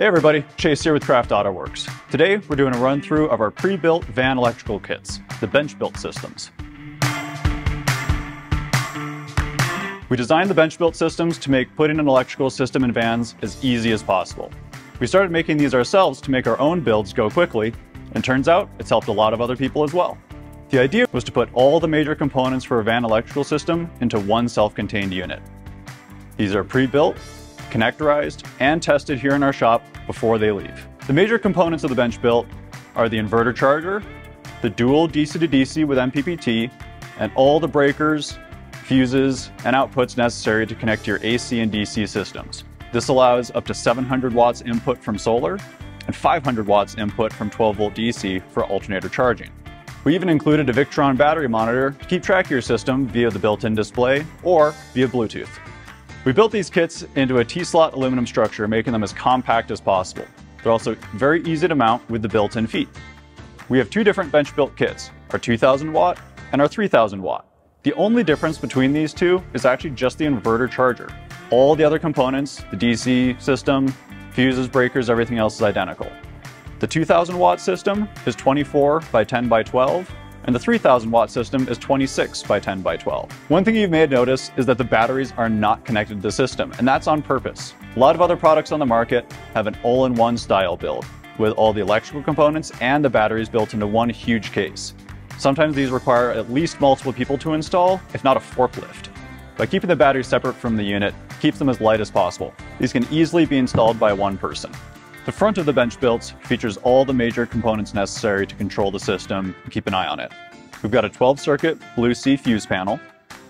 Hey everybody, Chase here with Craft Auto Works. Today we're doing a run through of our pre-built van electrical kits, the bench built systems. We designed the bench built systems to make putting an electrical system in vans as easy as possible. We started making these ourselves to make our own builds go quickly, and turns out it's helped a lot of other people as well. The idea was to put all the major components for a van electrical system into one self-contained unit. These are pre-built, connectorized, and tested here in our shop before they leave. The major components of the bench built are the inverter charger, the dual DC to DC with MPPT, and all the breakers, fuses, and outputs necessary to connect your AC and DC systems. This allows up to 700 watts input from solar and 500 watts input from 12 volt DC for alternator charging. We even included a Victron battery monitor to keep track of your system via the built-in display or via Bluetooth. We built these kits into a T-slot aluminum structure, making them as compact as possible. They're also very easy to mount with the built-in feet. We have two different bench built kits, our 2000 watt and our 3000 watt. The only difference between these two is actually just the inverter charger. All the other components, the DC system, fuses, breakers, everything else is identical. The 2000 watt system is 24 by 10 by 12, and the 3000 watt system is 26 by 10 by 12. One thing you may notice is that the batteries are not connected to the system, and that's on purpose. A lot of other products on the market have an all-in-one style build, with all the electrical components and the batteries built into one huge case. Sometimes these require at least multiple people to install, if not a forklift. By keeping the batteries separate from the unit, keeps them as light as possible. These can easily be installed by one person. The front of the bench built features all the major components necessary to control the system and keep an eye on it. We've got a 12 circuit Blue Sea fuse panel,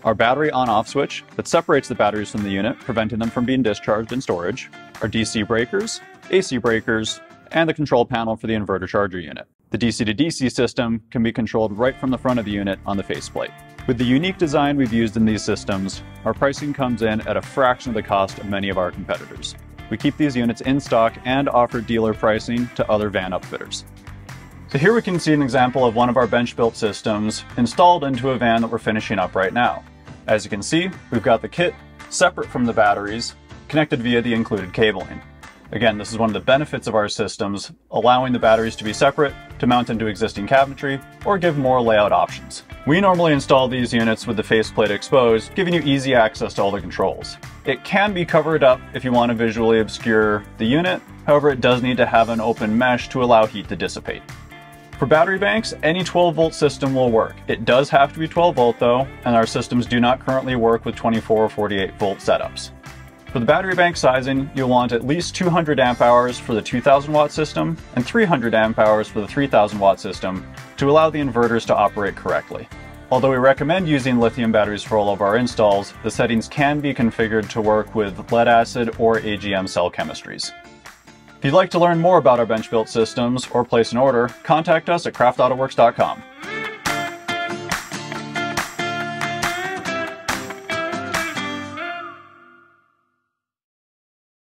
our battery on off switch that separates the batteries from the unit, preventing them from being discharged in storage, our DC breakers, AC breakers, and the control panel for the inverter charger unit. The DC to DC system can be controlled right from the front of the unit on the faceplate. With the unique design we've used in these systems, our pricing comes in at a fraction of the cost of many of our competitors. We keep these units in stock and offer dealer pricing to other van upfitters. So here we can see an example of one of our bench built systems installed into a van that we're finishing up right now. As you can see, we've got the kit separate from the batteries, connected via the included cabling. Again, this is one of the benefits of our systems, allowing the batteries to be separate, to mount into existing cabinetry, or give more layout options. We normally install these units with the faceplate exposed, giving you easy access to all the controls. It can be covered up if you want to visually obscure the unit, however it does need to have an open mesh to allow heat to dissipate. For battery banks, any 12 volt system will work. It does have to be 12 volt though, and our systems do not currently work with 24 or 48 volt setups. For the battery bank sizing, you'll want at least 200 amp hours for the 2000 watt system and 300 amp hours for the 3000 watt system to allow the inverters to operate correctly. Although we recommend using lithium batteries for all of our installs, the settings can be configured to work with lead acid or AGM cell chemistries. If you'd like to learn more about our bench built systems or place an order, contact us at craftautoworks.com.